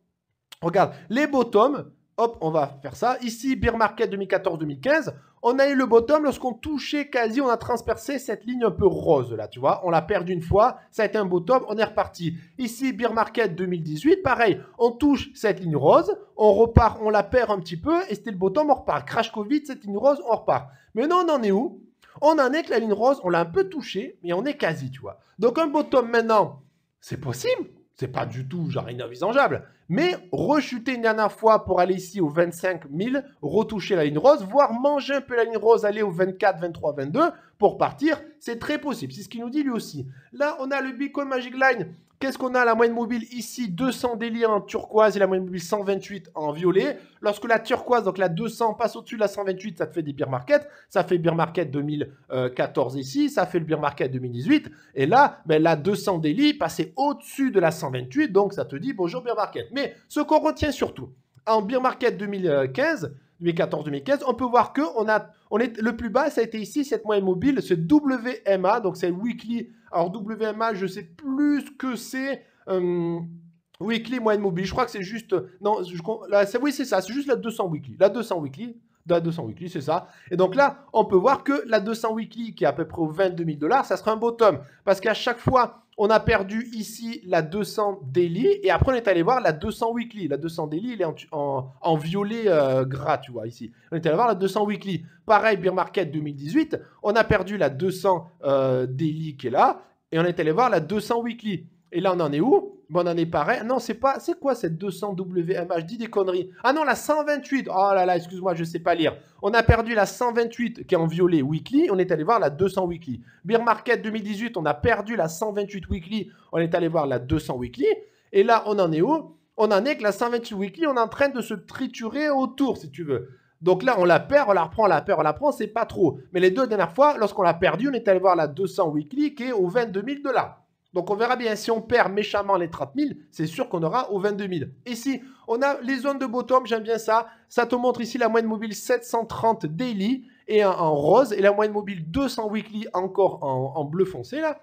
regarde, les bottoms, hop, on va faire ça. Ici, beer market 2014-2015, on a eu le bottom lorsqu'on touchait quasi, on a transpercé cette ligne un peu rose là, tu vois. On l'a perdu une fois, ça a été un bottom, on est reparti. Ici, beer market 2018, pareil, on touche cette ligne rose, on repart, on la perd un petit peu et c'était le bottom, on repart. Crash Covid, cette ligne rose, on repart. Mais non, on en est où? On en est que la ligne rose, on l'a un peu touchée, mais on est quasi, tu vois. Donc un bottom maintenant, c'est possible. C'est pas du tout genre inenvisageable. Mais rechuter une dernière fois pour aller ici au 25 000, retoucher la ligne rose, voire manger un peu la ligne rose, aller au 24, 23, 22 pour partir, c'est très possible. C'est ce qu'il nous dit lui aussi. Là, on a le Bitcoin Magic Line Qu'est-ce qu'on a? La moyenne mobile ici, 200 délire en turquoise et la moyenne mobile 128 en violet. Lorsque la turquoise, donc la 200, passe au-dessus de la 128, ça te fait des beer market. Ça fait beer market 2014 ici, ça fait le beer market 2018. Et là, ben, la 200 daily passait au-dessus de la 128, donc ça te dit bonjour beer market. Mais ce qu'on retient surtout, en beer market 2015, 2014-2015, on peut voir que on a, on est, le plus bas, ça a été ici, cette moyenne mobile, ce WMA, donc c'est weekly. Alors WMA, je sais plus que c'est. Euh, weekly moyenne mobile, je crois que c'est juste. Non, oui, c'est ça, c'est juste la 200 weekly. La 200 weekly. De la 200 weekly, c'est ça. Et donc là, on peut voir que la 200 weekly, qui est à peu près aux 22 000 dollars, ça sera un bottom. Parce qu'à chaque fois, on a perdu ici la 200 daily et après on est allé voir la 200 weekly. La 200 daily, il est en, violet euh, gras, tu vois, ici. On est allé voir la 200 weekly. Pareil, Beer Market 2018, on a perdu la 200 euh, daily qui est là et on est allé voir la 200 weekly. Et là, on en est où? Bon, on en est pareil. Non, c'est pas. C'est quoi cette 200 WMH dis des conneries. Ah non, la 128. Oh là là, excuse-moi, je ne sais pas lire. On a perdu la 128 qui est en violet weekly. On est allé voir la 200 weekly. Beer Market 2018, on a perdu la 128 weekly. On est allé voir la 200 weekly. Et là, on en est où? On en est que la 128 weekly, on est en train de se triturer autour, si tu veux. Donc là, on la perd, on la reprend, on la perd, on la prend, c'est pas trop. Mais les deux dernières fois, lorsqu'on l'a perdu, on est allé voir la 200 weekly qui est au 22 000 dollars. Donc on verra bien si on perd méchamment les 30 000, c'est sûr qu'on aura au 22 000. Ici, on a les zones de bottom, j'aime bien ça. Ça te montre ici la moyenne mobile 730 daily et en, rose et la moyenne mobile 200 weekly encore en, bleu foncé là.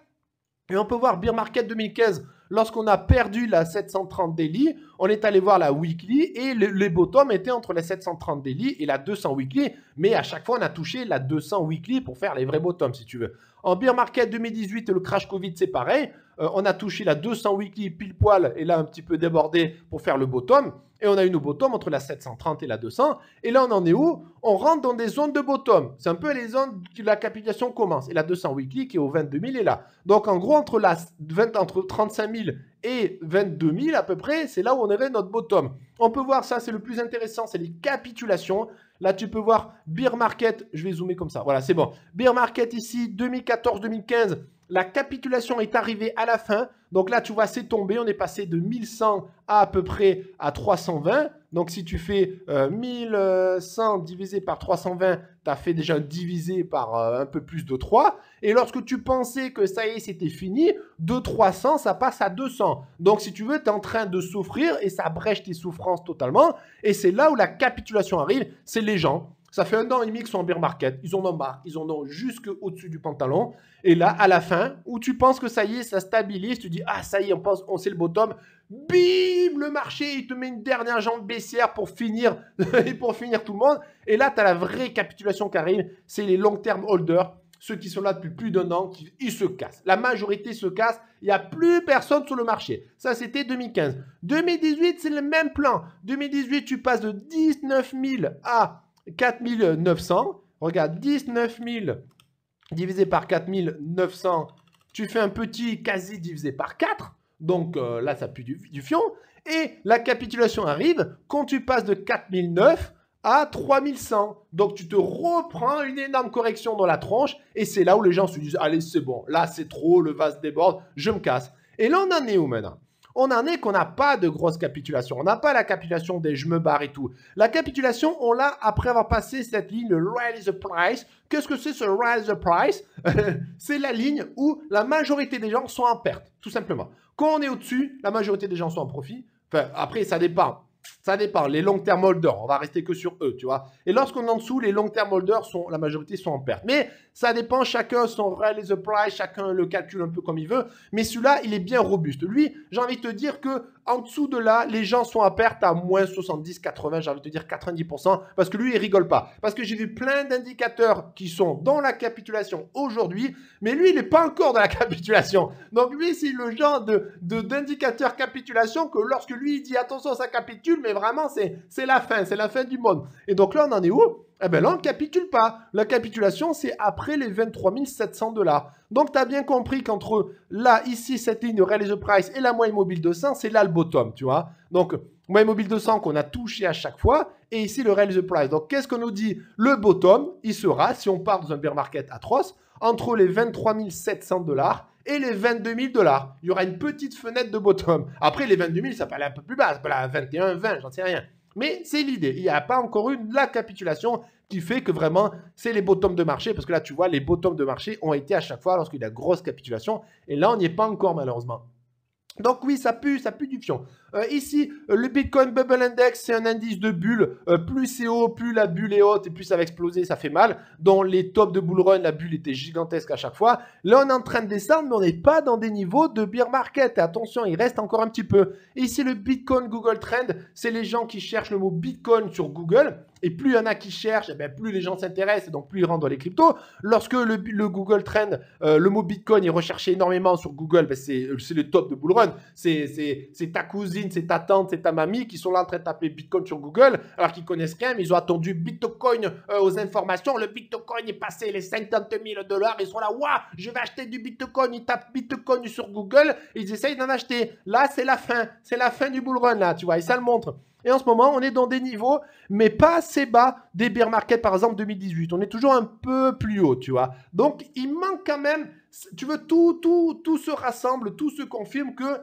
Et on peut voir Beer Market 2015, lorsqu'on a perdu la 730 daily, on est allé voir la weekly et les bottoms étaient entre la 730 daily et la 200 weekly. Mais à chaque fois, on a touché la 200 weekly pour faire les vrais bottoms si tu veux. En beer market 2018, le crash Covid, c'est pareil. Euh, on a touché la 200 weekly pile poil et là un petit peu débordé pour faire le bottom. Et on a une bottom entre la 730 et la 200. Et là, on en est où? On rentre dans des zones de bottom. C'est un peu les zones que la capitulation commence. Et la 200 weekly qui est au 22 000 est là. Donc en gros, entre, la 20, entre 35 000 et 22 000 à peu près, c'est là où on avait notre bottom. On peut voir ça, c'est le plus intéressant, c'est les capitulations. Là, tu peux voir Beer Market. Je vais zoomer comme ça. Voilà, c'est bon. Beer Market ici, 2014-2015. La capitulation est arrivée à la fin. Donc là, tu vois, c'est tombé. On est passé de 1100 à à peu près à 320. Donc si tu fais 1100 euh, divisé par 320, tu as fait déjà divisé par euh, un peu plus de 3. Et lorsque tu pensais que ça y est, c'était fini, de 300, ça passe à 200. Donc si tu veux, tu es en train de souffrir et ça brèche tes souffrances totalement. Et c'est là où la capitulation arrive. C'est les gens ça fait un an et demi qu'ils sont en bear market. Ils en ont marre. Ils en ont jusque au-dessus du pantalon. Et là, à la fin, où tu penses que ça y est, ça stabilise, tu dis, ah, ça y est, on pense, on sait le bottom. Bim, le marché, il te met une dernière jambe baissière pour finir, et pour finir tout le monde. Et là, tu as la vraie capitulation qui arrive. C'est les long-term holders. Ceux qui sont là depuis plus d'un an, ils se cassent. La majorité se casse. Il n'y a plus personne sur le marché. Ça, c'était 2015. 2018, c'est le même plan. 2018, tu passes de 19 000 à 4900. Regarde, 19 000 divisé par 4900, tu fais un petit quasi divisé par 4. Donc euh, là, ça pue du, fion. Et la capitulation arrive quand tu passes de 4009 à 3100. Donc tu te reprends une énorme correction dans la tronche. Et c'est là où les gens se disent, allez, c'est bon, là c'est trop, le vase déborde, je me casse. Et là, on en est où maintenant? On en est qu'on n'a pas de grosse capitulation. On n'a pas la capitulation des je me barre et tout. La capitulation, on l'a après avoir passé cette ligne, le Rise the Price. Qu'est-ce que c'est ce Rise the Price? C'est la ligne où la majorité des gens sont en perte, tout simplement. Quand on est au-dessus, la majorité des gens sont en profit. Enfin, après, ça dépend. Ça dépend. Les long term holders, on va rester que sur eux, tu vois. Et lorsqu'on est en dessous, les long term holders sont, la majorité sont en perte. Mais ça dépend, chacun son the price, chacun le calcule un peu comme il veut. Mais celui-là, il est bien robuste. Lui, j'ai envie de te dire que en dessous de là, les gens sont à perte à moins 70, 80, j'ai envie de te dire 90%, parce que lui, il rigole pas. Parce que j'ai vu plein d'indicateurs qui sont dans la capitulation aujourd'hui, mais lui, il n'est pas encore dans la capitulation. Donc lui, c'est le genre de d'indicateur capitulation que lorsque lui, il dit attention, ça capitule, mais vraiment, c'est la fin, c'est la fin du monde. Et donc là, on en est où? Eh bien là, on ne capitule pas. La capitulation, c'est après les 23 700 dollars. Donc, tu as bien compris qu'entre là, ici, cette ligne de Release Price et la moyenne mobile 200, c'est là le bottom, tu vois. Donc, moyenne mobile 200 qu'on a touché à chaque fois, et ici, le Release Price. Donc, qu'est-ce qu'on nous dit Le bottom, il sera, si on part dans un bear market atroce, entre les 23 700 dollars et les 22 000 dollars. Il y aura une petite fenêtre de bottom. Après, les 22 000, ça peut aller un peu plus bas, ça peut aller à 21, 20, j'en sais rien. Mais c'est l'idée. Il n'y a pas encore eu la capitulation qui fait que vraiment, c'est les bottoms de marché. Parce que là, tu vois, les bottoms de marché ont été à chaque fois lorsqu'il y a grosse capitulation. Et là, on n'y est pas encore, malheureusement. Donc oui, ça pue, ça pue du fion. Euh, ici, euh, le Bitcoin Bubble Index, c'est un indice de bulle. Euh, plus c'est haut, plus la bulle est haute et plus ça va exploser, ça fait mal. Dans les tops de bull run, la bulle était gigantesque à chaque fois. Là, on est en train de descendre, mais on n'est pas dans des niveaux de bear market. Et attention, il reste encore un petit peu. ici, le Bitcoin Google Trend, c'est les gens qui cherchent le mot Bitcoin sur Google. Et plus il y en a qui cherchent, eh bien, plus les gens s'intéressent et donc plus ils rentrent dans les cryptos. Lorsque le, Google Trend, le mot Bitcoin est recherché énormément sur Google, ben c'est le top de bullrun. C'est ta c'est ta tante, c'est ta mamie qui sont là en train de taper Bitcoin sur Google alors qu'ils connaissent rien, mais ils ont attendu Bitcoin euh, aux informations. Le Bitcoin est passé les 50 000 dollars. Ils sont là, waouh, je vais acheter du Bitcoin. Ils tapent Bitcoin sur Google et ils essayent d'en acheter. Là, c'est la fin. C'est la fin du bullrun, là, tu vois. Et ça le montre. Et en ce moment, on est dans des niveaux, mais pas assez bas des bear market, par exemple 2018. On est toujours un peu plus haut, tu vois. Donc, il manque quand même, tu veux, tout, tout, tout se rassemble, tout se confirme que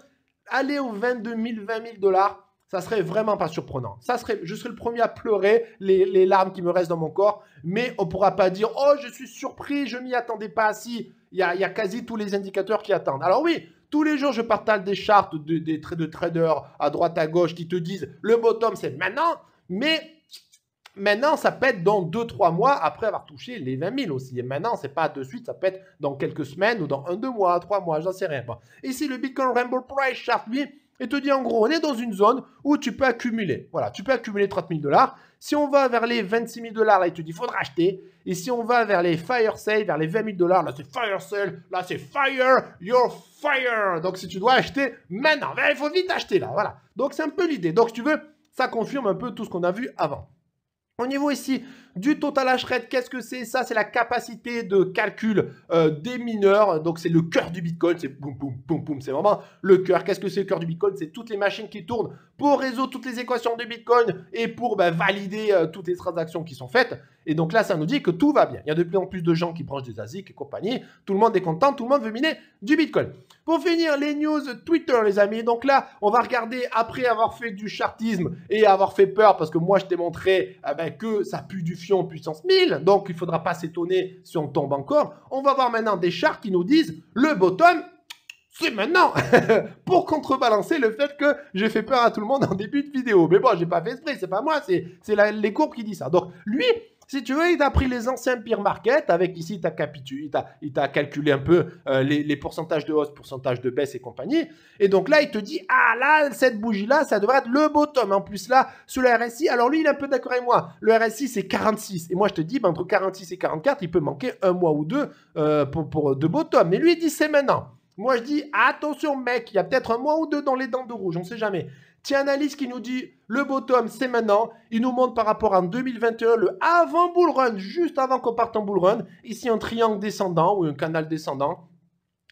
aller aux 22 000, 20 000 dollars, ça serait vraiment pas surprenant. Ça serait, je serais le premier à pleurer les, larmes qui me restent dans mon corps, mais on pourra pas dire, oh, je suis surpris, je m'y attendais pas. Si, il y a, quasi tous les indicateurs qui attendent. Alors oui, tous les jours, je partage des chartes de, de traders à droite, à gauche qui te disent le bottom, c'est maintenant. Mais maintenant, ça peut être dans 2-3 mois après avoir touché les 20 000 aussi. Et maintenant, c'est pas de suite, ça peut être dans quelques semaines ou dans 1-2 mois, 3 mois, j'en sais rien. Ici, le Bitcoin Rainbow Price Chart, lui, et te dit en gros, on est dans une zone où tu peux accumuler. Voilà, tu peux accumuler 30 000 dollars. Si on va vers les 26 000 dollars, là, il te dit, il faudra acheter. Et si on va vers les fire sale, vers les 20 000 dollars, là, c'est fire sale. Là, c'est fire, your fire. Donc, si tu dois acheter maintenant, ben, il faut vite acheter là. Voilà. Donc, c'est un peu l'idée. Donc, si tu veux, ça confirme un peu tout ce qu'on a vu avant. Au niveau ici du total rate, qu'est-ce que c'est? Ça, c'est la capacité de calcul euh, des mineurs. Donc, c'est le cœur du Bitcoin. C'est boum, boum, boum, boum. C'est vraiment le cœur. Qu'est-ce que c'est le cœur du Bitcoin? C'est toutes les machines qui tournent pour résoudre toutes les équations du Bitcoin et pour ben, valider euh, toutes les transactions qui sont faites. Et donc là, ça nous dit que tout va bien. Il y a de plus en plus de gens qui branchent des ASIC et compagnie. Tout le monde est content. Tout le monde veut miner du Bitcoin. Pour finir, les news Twitter, les amis. Donc là, on va regarder après avoir fait du chartisme et avoir fait peur parce que moi, je t'ai montré eh ben, que ça pue du puissance 1000. Donc, il ne faudra pas s'étonner si on tombe encore. On va voir maintenant des charts qui nous disent le bottom, c'est maintenant pour contrebalancer le fait que j'ai fait peur à tout le monde en début de vidéo. Mais bon, j'ai pas fait esprit, c'est pas moi, c'est les courbes qui disent ça. Donc lui, si tu veux, il t'a pris les anciens peer market avec ici, il t'a calculé un peu euh, les, pourcentages de hausse, pourcentages de baisse et compagnie. Et donc là, il te dit, ah là, cette bougie-là, ça devrait être le bottom. En plus là, sur le RSI, alors lui, il est un peu d'accord avec moi. Le RSI, c'est 46. Et moi, je te dis, ben, entre 46 et 44, il peut manquer un mois ou deux euh, pour, pour, de bottom. Mais lui, il dit, c'est maintenant. Moi, je dis, attention, mec, il y a peut-être un mois ou deux dans les dents de rouge, on ne sait jamais. Tiens, analyse qui nous dit le bottom, c'est maintenant. Il nous montre par rapport à 2021 le avant bull run, juste avant qu'on parte en bull run. Ici, un triangle descendant ou un canal descendant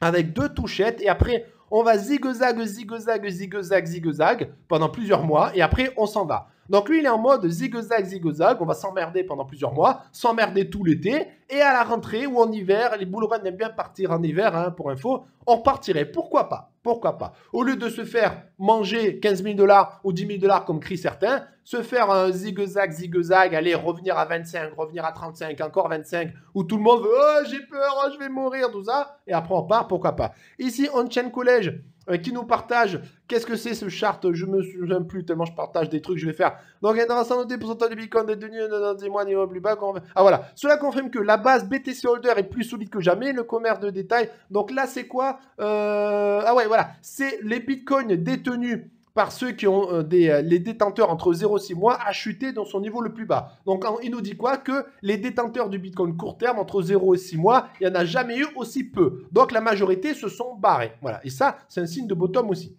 avec deux touchettes. Et après, on va zigzag, zigzag, zigzag, zigzag pendant plusieurs mois. Et après, on s'en va. Donc lui, il est en mode zigzag, zigzag. On va s'emmerder pendant plusieurs mois, s'emmerder tout l'été. Et à la rentrée ou en hiver, les runs aiment bien partir en hiver, hein, pour info, on partirait. Pourquoi pas? Pourquoi pas? Au lieu de se faire manger 15 000 dollars ou 10 000 dollars comme crient certains, se faire un zigzag, zigzag, aller revenir à 25, revenir à 35, encore 25, où tout le monde veut, oh j'ai peur, oh, je vais mourir, tout ça. Et après on part, pourquoi pas? Ici, on chain collège qui nous partage qu'est-ce que c'est ce chart Je me souviens plus tellement je partage des trucs, je vais faire. Donc, intéressant noté pourcentage de Bitcoin détenu dans 10 mois niveau plus bas. Ah voilà, cela confirme que la base BTC Holder est plus solide que jamais, le commerce de détail. Donc là, c'est quoi euh... Ah ouais, voilà, c'est les Bitcoins détenus par ceux qui ont euh, des, euh, les détenteurs entre 0 et 6 mois a chuté dans son niveau le plus bas. Donc il nous dit quoi? Que les détenteurs du Bitcoin court terme entre 0 et 6 mois, il n'y en a jamais eu aussi peu. Donc la majorité se sont barrés. Voilà. Et ça, c'est un signe de bottom aussi.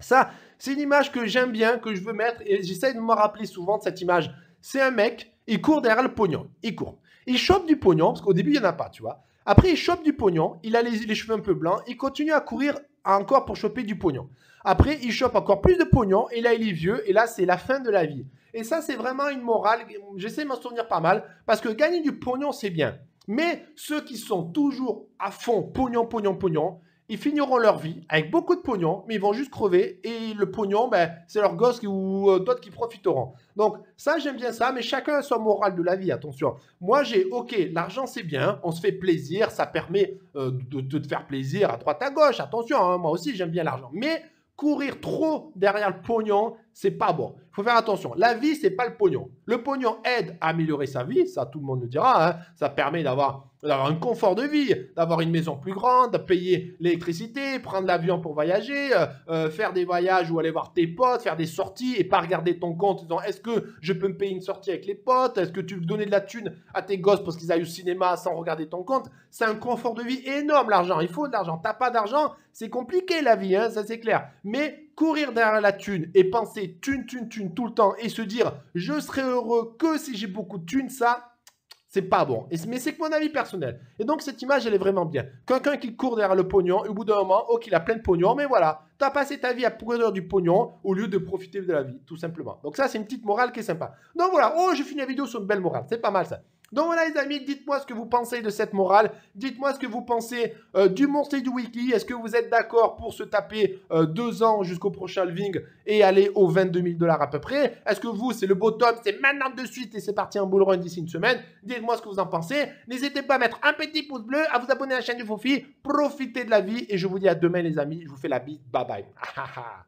Ça, c'est une image que j'aime bien, que je veux mettre, et j'essaie de me rappeler souvent de cette image. C'est un mec, il court derrière le pognon. Il court. Il chope du pognon, parce qu'au début, il n'y en a pas, tu vois. Après, il chope du pognon, il a les cheveux un peu blancs, il continue à courir encore pour choper du pognon. Après, il chope encore plus de pognon et là, il est vieux et là, c'est la fin de la vie. Et ça, c'est vraiment une morale. J'essaie de m'en souvenir pas mal parce que gagner du pognon, c'est bien. Mais ceux qui sont toujours à fond, pognon, pognon, pognon, ils finiront leur vie avec beaucoup de pognon, mais ils vont juste crever et le pognon, ben, c'est leurs gosses ou euh, d'autres qui profiteront. Donc ça, j'aime bien ça, mais chacun a son moral de la vie, attention. Moi, j'ai, ok, l'argent c'est bien, on se fait plaisir, ça permet euh, de, te faire plaisir à droite à gauche, attention, hein, moi aussi j'aime bien l'argent. Mais courir trop derrière le pognon, c'est pas bon. Faut faire attention. La vie, c'est pas le pognon. Le pognon aide à améliorer sa vie, ça tout le monde le dira. Hein. Ça permet d'avoir d'avoir un confort de vie, d'avoir une maison plus grande, de payer l'électricité, prendre l'avion pour voyager, euh, euh, faire des voyages ou aller voir tes potes, faire des sorties et pas regarder ton compte en disant est-ce que je peux me payer une sortie avec les potes, est-ce que tu veux donner de la thune à tes gosses parce qu'ils aillent au cinéma sans regarder ton compte? C'est un confort de vie énorme l'argent. Il faut de l'argent. T'as pas d'argent, c'est compliqué la vie, hein, ça c'est clair. Mais courir derrière la thune et penser thune, thune, thune tout le temps et se dire je serai heureux que si j'ai beaucoup de thune, ça, c'est pas bon. mais c'est que mon avis personnel. Et donc, cette image, elle est vraiment bien. Quelqu'un qui court derrière le pognon, au bout d'un moment, oh, qu'il a plein de pognon, mais voilà, t'as passé ta vie à courir du pognon au lieu de profiter de la vie, tout simplement. Donc, ça, c'est une petite morale qui est sympa. Donc, voilà, oh, j'ai fini la vidéo sur une belle morale. C'est pas mal, ça. Donc voilà les amis, dites-moi ce que vous pensez de cette morale, dites-moi ce que vous pensez euh, du Monster du Weekly, est-ce que vous êtes d'accord pour se taper euh, deux ans jusqu'au prochain living et aller aux 22 000 dollars à peu près? Est-ce que vous, c'est le bottom, c'est maintenant de suite et c'est parti en bull run d'ici une semaine? Dites-moi ce que vous en pensez, n'hésitez pas à mettre un petit pouce bleu, à vous abonner à la chaîne du Fofi, profitez de la vie et je vous dis à demain les amis, je vous fais la bise, bye バイ。あはは